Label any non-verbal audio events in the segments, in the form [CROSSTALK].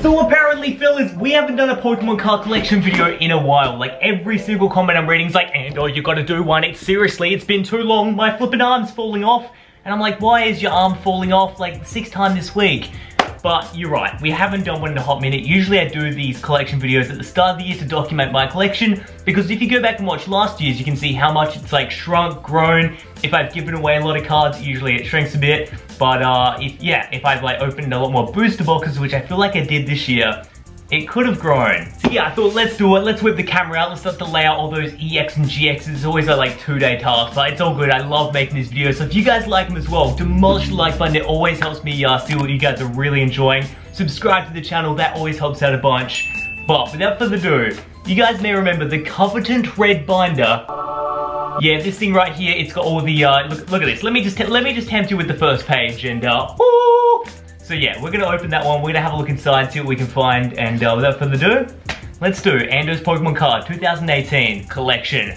So apparently, fellas, we haven't done a Pokemon card collection video in a while. Like, every single comment I'm reading is like, Ando, you gotta do one. It's seriously, it's been too long. My flipping arm's falling off. And I'm like, why is your arm falling off like six times this week? But you're right, we haven't done one in a hot minute. Usually I do these collection videos at the start of the year to document my collection because if you go back and watch last year's, you can see how much it's like shrunk, grown. If I've given away a lot of cards, usually it shrinks a bit. But uh, if yeah, if I've like opened a lot more booster boxes, which I feel like I did this year, it could have grown. So yeah, I thought let's do it. Let's whip the camera out. Let's start to lay out all those EX and GXs. It's always a like two day task, but it's all good. I love making these videos. So if you guys like them as well, demolish the like button. It always helps me uh, see what you guys are really enjoying. Subscribe to the channel. That always helps out a bunch. But without further ado, you guys may remember the Covetant Red Binder. Yeah, this thing right here, it's got all the, uh, look, look at this. Let me just, let me just tempt you with the first page and, uh, so yeah, we're gonna open that one. We're gonna have a look inside, see what we can find, and uh, without further ado, let's do Ando's Pokemon Card 2018 collection.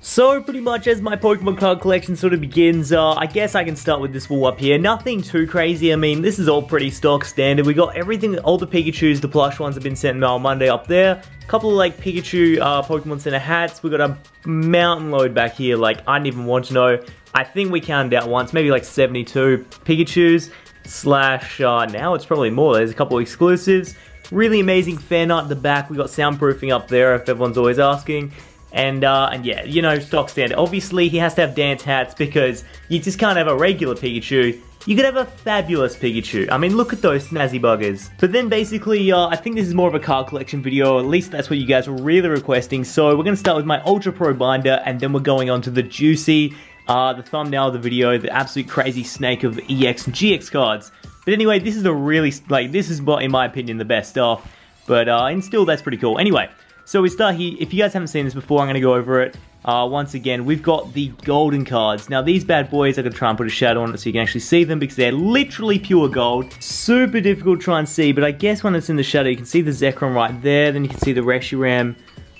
So pretty much as my Pokemon card collection sort of begins, uh, I guess I can start with this wall up here. Nothing too crazy, I mean, this is all pretty stock standard. We got everything, all the Pikachus, the plush ones have been sent mail Monday up there. A couple of like Pikachu uh, Pokemon Center hats. We got a mountain load back here, like I didn't even want to know. I think we counted out once, maybe like 72 Pikachus slash uh, now it's probably more. There's a couple exclusives. Really amazing fan art at the back. We got soundproofing up there if everyone's always asking. And, uh, and yeah, you know, stock standard. Obviously, he has to have dance hats because you just can't have a regular Pikachu. You could have a fabulous Pikachu. I mean, look at those snazzy buggers. But then basically, uh, I think this is more of a card collection video, at least that's what you guys were really requesting. So we're to start with my Ultra Pro binder, and then we're going on to the Juicy uh, the thumbnail of the video, the absolute crazy snake of EX and GX cards. But anyway, this is a really, like, this is, in my opinion, the best stuff. But, uh, and still, that's pretty cool. Anyway, so we start here. If you guys haven't seen this before, I'm going to go over it. Uh, once again, we've got the golden cards. Now, these bad boys, I'm going to try and put a shadow on it so you can actually see them because they're literally pure gold. Super difficult to try and see, but I guess when it's in the shadow, you can see the Zekrom right there. Then you can see the Reshiram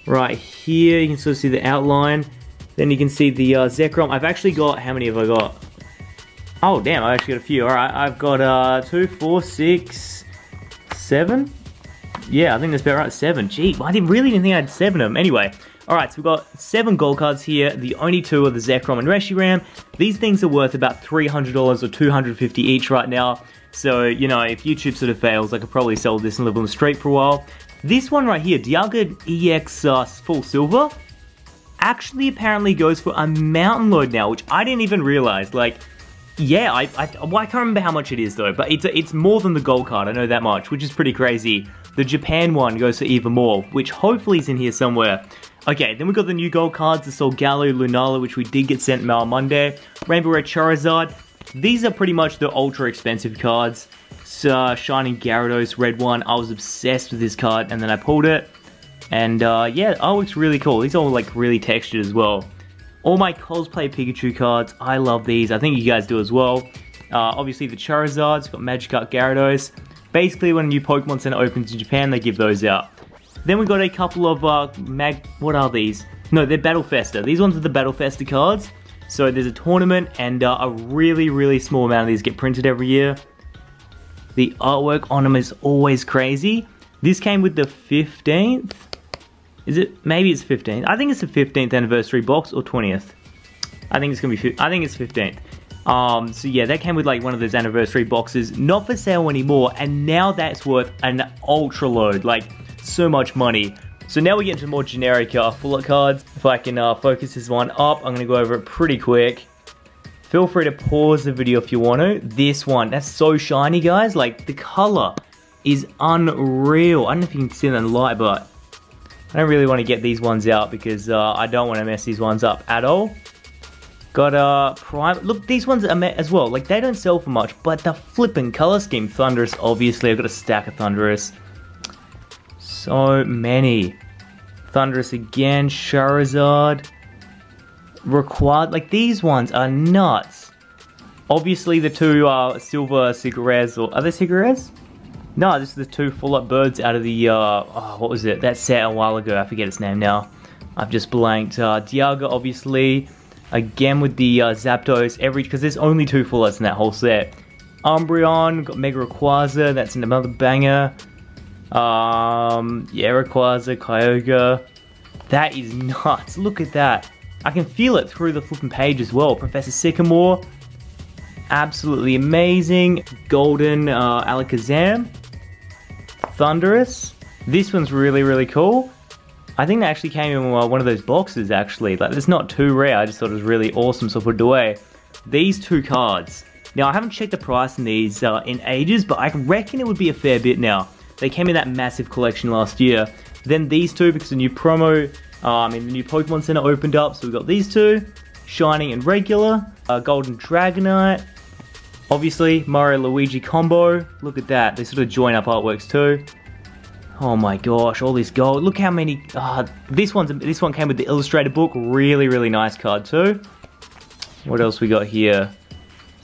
right here. You can sort of see the outline. Then you can see the uh, Zekrom. I've actually got, how many have I got? Oh, damn, I actually got a few. All right, I've got uh, two, four, six, seven. Yeah, I think that's about right, seven. Gee, I didn't really didn't think I had seven of them. Anyway, all right, so we've got seven gold cards here. The only two are the Zekrom and Reshiram. These things are worth about $300 or $250 each right now. So, you know, if YouTube sort of fails, I could probably sell this and live on the street for a while. This one right here, Dialga EX uh, Full Silver, actually apparently goes for a mountain load now, which I didn't even realize. Like, yeah, I, I, well, I can't remember how much it is though, but it's it's more than the gold card, I know that much, which is pretty crazy. The Japan one goes for even more, which hopefully is in here somewhere. Okay, then we got the new gold cards, the Solgaleo Lunala, which we did get sent mail Monday. Rainbow Rare Charizard. These are pretty much the ultra expensive cards. So, Shining Gyarados, red one. I was obsessed with this card, and then I pulled it. And uh, yeah, oh, looks really cool. These are all like really textured as well. All my cosplay Pikachu cards, I love these. I think you guys do as well. Uh, obviously the Charizards, got Magikarp Gyarados. Basically when a new Pokemon Center opens in Japan, they give those out. Then we got a couple of uh, Mag... What are these? No, they're Battle Festa. These ones are the Battle Festa cards. So there's a tournament and uh, a really, really small amount of these get printed every year. The artwork on them is always crazy. This came with the 15th is it? Maybe it's 15th. I think it's the 15th anniversary box or 20th. I think it's gonna be. I think it's 15th. Um, so yeah, that came with like one of those anniversary boxes, not for sale anymore, and now that's worth an ultra load, like so much money. So now we get into more generic uh, Fuller cards. If I can uh, focus this one up, I'm gonna go over it pretty quick. Feel free to pause the video if you want to. This one, that's so shiny, guys. Like the color is unreal. I don't know if you can see that in the light, but I don't really want to get these ones out because uh, I don't want to mess these ones up at all. Got a uh, prime. Look, these ones are met as well. Like they don't sell for much, but the flipping color scheme. Thundurus, obviously. I've got a stack of Thundurus. So many. Thundurus again. Charizard. Required. Like these ones are nuts. Obviously, the two uh, silver cigarettes, or are they cigarettes? No, this is the two full-up birds out of the, uh, oh, what was it? That set a while ago. I forget its name now. I've just blanked. Uh, obviously. Again with the uh, Zapdos. Every Because there's only two full-ups in that whole set. Umbreon, got Mega Rayquaza. That's another banger. Um, yeah, Rayquaza, Kyogre. That is [LAUGHS] nuts. Look at that. I can feel it through the flipping page as well. Professor Sycamore. Absolutely amazing. Golden uh, Alakazam. Thundurus. This one's really, really cool. I think that actually came in one of those boxes actually. Like it's not too rare, I just thought it was really awesome so I put it away. These two cards. Now I haven't checked the price in these uh, in ages, but I reckon it would be a fair bit now. They came in that massive collection last year. Then these two because the new promo, uh, I mean the new Pokemon Center opened up, so we got these two. Shining and regular, uh, Golden Dragonite, obviously Mario Luigi combo. Look at that, they sort of join up artworks too. Oh my gosh, all this gold. Look how many. Uh, this one's this one came with the illustrated book. Really, really nice card too. What else we got here?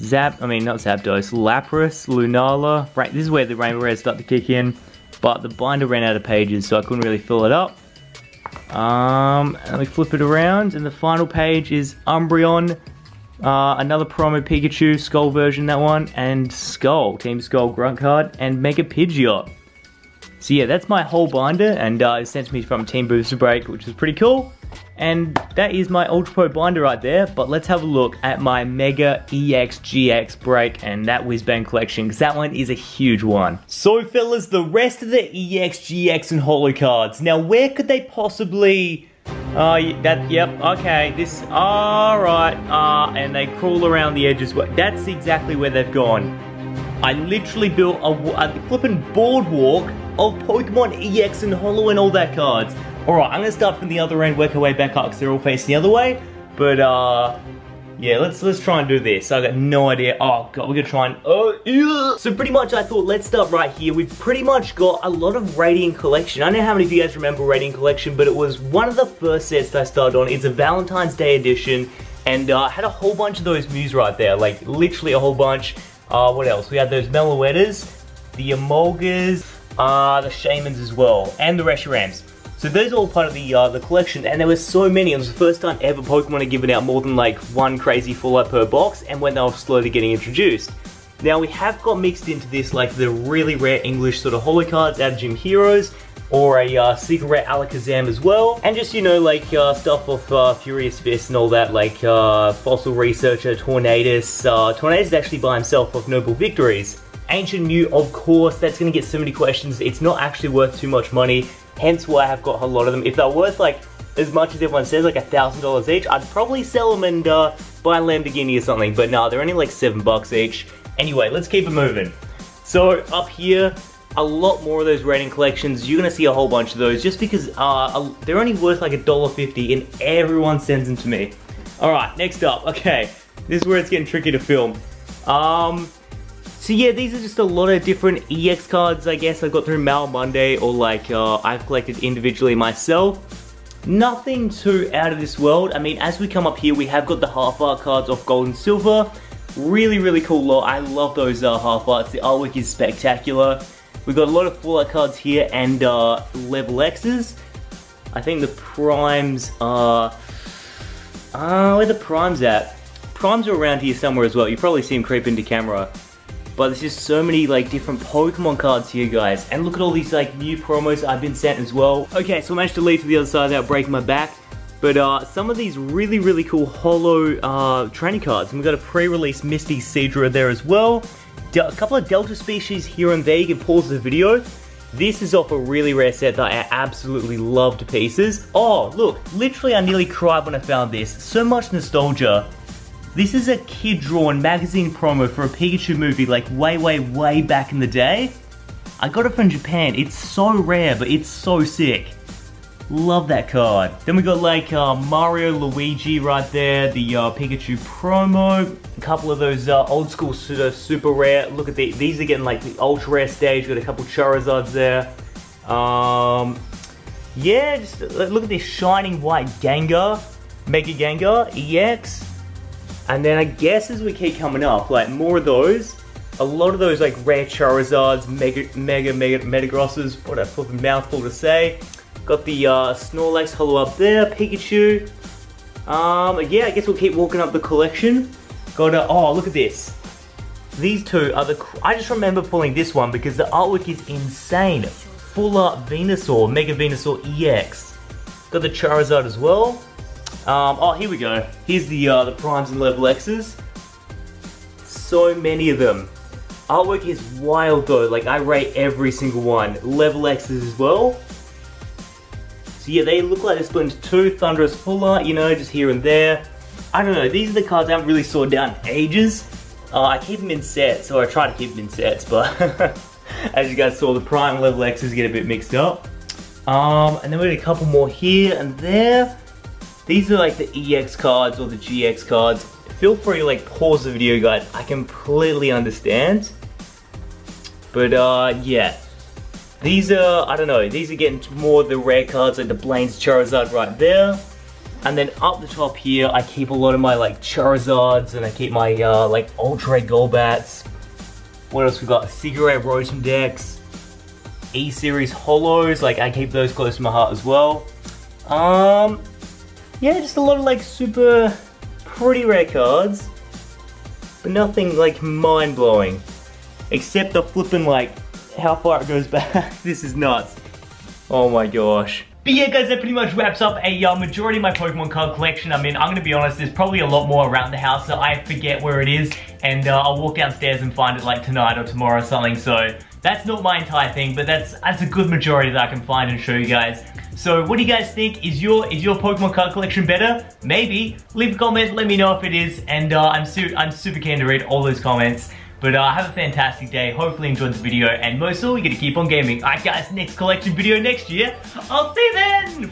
Zap. I mean, not Zapdos. Lapras, Lunala. Right. This is where the Rainbow Rares start to kick in. But the binder ran out of pages, so I couldn't really fill it up. Um, and we flip it around, and the final page is Umbreon. Uh, another promo Pikachu, Skull version, that one, and Skull, Team Skull Grunt card, and Mega Pidgeot. So yeah, that's my whole binder, and uh, it sent to me from Team Booster Break, which is pretty cool. And that is my Ultra Pro binder right there, but let's have a look at my Mega EX GX break and that Whizbang collection, because that one is a huge one. So fellas, the rest of the EX, GX, and Holo cards. Now, where could they possibly... Oh, that, yep, okay, this, alright, uh, and they crawl around the edges. That's exactly where they've gone. I literally built a, a flipping boardwalk of Pokemon EX and Holo and all that cards. Alright, I'm gonna start from the other end, work our way back up because they're all facing the other way. But uh yeah, let's let's try and do this. I got no idea. Oh god, we're gonna try and oh yeah. So pretty much I thought let's start right here. We've pretty much got a lot of Radiant Collection. I don't know how many of you guys remember Radiant Collection, but it was one of the first sets that I started on. It's a Valentine's Day edition. And uh, had a whole bunch of those Mews right there, like literally a whole bunch. Uh, what else? We had those Meloettas, the Emolgas, uh, the Shaymins as well, and the Reshirams. So those are all part of the uh, the collection, and there were so many. It was the first time ever Pokemon had given out more than like one crazy full art per box, and when they were slowly getting introduced. Now we have got mixed into this like the really rare English sort of holo cards out of Gym Heroes, or a uh, secret rare Alakazam as well, and just you know like uh, stuff of uh, Furious Fist and all that, like uh, Fossil Researcher, Tornadus. Uh, Tornadus actually by himself of Noble Victories. Ancient Mew, of course, that's to get so many questions. It's not actually worth too much money, hence why I have got a lot of them. If they're worth like as much as everyone says, like a thousand dollars each, I'd probably sell them and uh, buy a Lamborghini or something. But no, they're only like seven bucks each. Anyway, let's keep it moving. So up here, a lot more of those Radiant Collections. You're gonna see a whole bunch of those just because uh, they're only worth like a dollar fifty and everyone sends them to me. All right, next up, okay. This is where it's getting tricky to film. Um, so yeah, these are just a lot of different EX cards, I guess, I got through mail Monday, or like, uh, I've collected individually myself. Nothing too out of this world. I mean, as we come up here, we have got the half art cards off Gold and Silver. Really, really cool lot. I love those uh, half arts. The artwork is spectacular. We've got a lot of full art cards here and uh, level X's. I think the primes are... Uh, where the primes at? Primes are around here somewhere as well. You probably see them creep into camera. But there's just so many like different Pokemon cards here guys. And look at all these like new promos I've been sent as well. Okay, so I managed to leave to the other side without breaking my back. But uh, some of these really, really cool holo uh, training cards. And we've got a pre-release Misty Seadra there as well. De a couple of Delta species here and there. You can pause the video. This is off a really rare set that I absolutely love to pieces. Oh, look, literally I nearly cried when I found this. So much nostalgia. This is a kid-drawn magazine promo for a Pikachu movie like way, way, way back in the day. I got it from Japan. It's so rare, but it's so sick. Love that card. Then we got like uh, Mario, Luigi right there, the uh, Pikachu promo, a couple of those uh, old school super, super rare. Look at the, these are getting like the ultra rare stage. Got a couple Charizards there. Um, yeah, just uh, look at this shining white Gengar, Mega Gengar, EX. And then I guess as we keep coming up, like more of those, a lot of those like rare Charizards, Mega Mega Mega Metagrosses, what a flipping mouthful to say. Got the uh, Snorlax Holo up there, Pikachu. Um, yeah, I guess we'll keep walking up the collection. Got a, oh, look at this. These two are the, I just remember pulling this one because the artwork is insane. full art Venusaur, Mega Venusaur EX. Got the Charizard as well. Um, oh, here we go. Here's the uh, the primes and level X's. So many of them. Artwork is wild though, like I rate every single one. Level X's as well. So yeah, they look like they're split into two. Thundurus full art, you know, just here and there. I don't know, these are the cards I haven't really sorted down ages. Uh, I keep them in sets, so I try to keep them in sets, but [LAUGHS] as you guys saw, the prime level X's get a bit mixed up. Um, and then we got a couple more here and there. These are like the EX cards or the GX cards. Feel free to like pause the video guys, I completely understand. But uh, yeah. These are, I don't know, these are getting more the rare cards like the Blaine's Charizard right there. And then up the top here, I keep a lot of my like Charizards and I keep my uh, like Ultra Golbats. What else we got? Cigarette Rotom Dex. E-Series Holos, like I keep those close to my heart as well. Um, yeah, just a lot of like super pretty rare cards, but nothing like mind-blowing. Except the flipping like how far it goes [LAUGHS] back. this is nuts. Oh my gosh. But yeah guys, that pretty much wraps up a uh, majority of my Pokemon card collection. I mean, I'm gonna be honest, there's probably a lot more around the house that I forget where it is, and uh, I'll walk downstairs and find it like tonight or tomorrow or something, so that's not my entire thing, but that's that's a good majority that I can find and show you guys. So what do you guys think? Is your is your Pokemon card collection better? Maybe. Leave a comment, let me know if it is, and uh, I'm, su I'm super keen to read all those comments. But uh, have a fantastic day, hopefully enjoyed the video, and most of all, you're gonna keep on gaming. Alright guys, next collection video next year. I'll see you then!